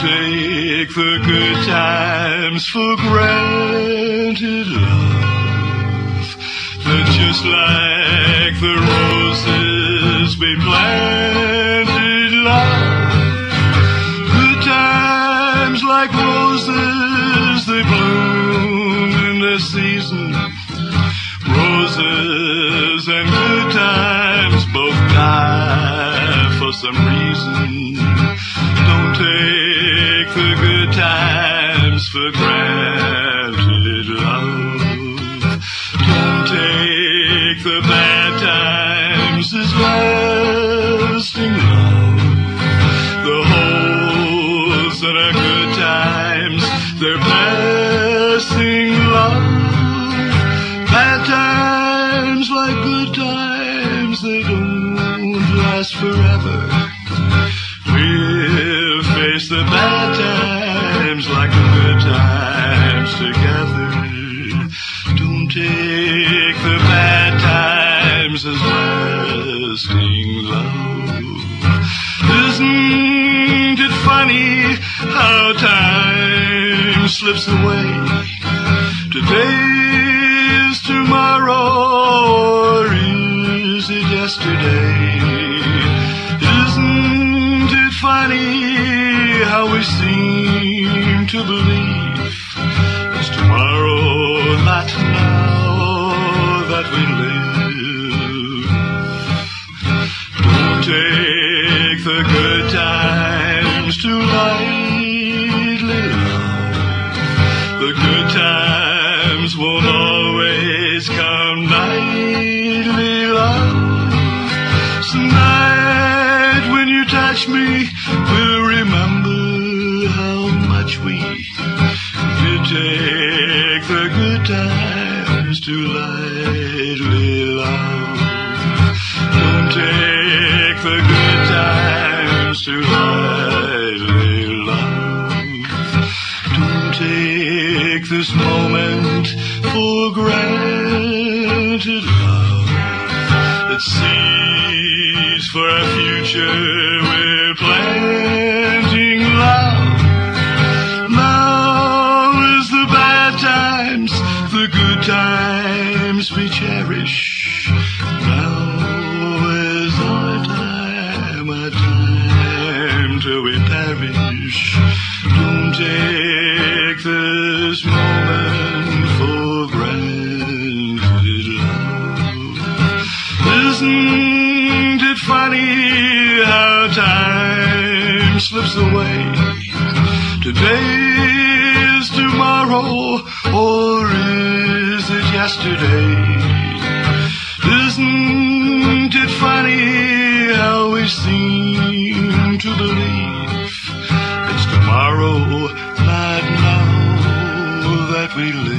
take the good times for granted, love. That just like the roses we planted, love. Good times like roses, they bloom in the season. Roses and good times both die for some reason. For granted, love. Don't take the bad times as lasting love. The holes that are good times, they're passing love. Bad times like good times, they don't last forever. How time slips away? Today is tomorrow, or is it yesterday? Isn't it funny how we seem to believe it's tomorrow, not now that we live? Don't take the good times too lightly, times won't always come nightly, love. Tonight when you touch me, we'll remember how much we did take the good times too lightly, love. Don't take the good times too lightly, love. Don't take this moment for granted, love. It's seeds for a future we're planting, love. Now is the bad times, the good times we cherish. Now is our time, our time till we perish. Don't take this moment Isn't it funny how time slips away? Today is tomorrow, or is it yesterday? Isn't it funny how we seem to believe it's tomorrow, not now that we live?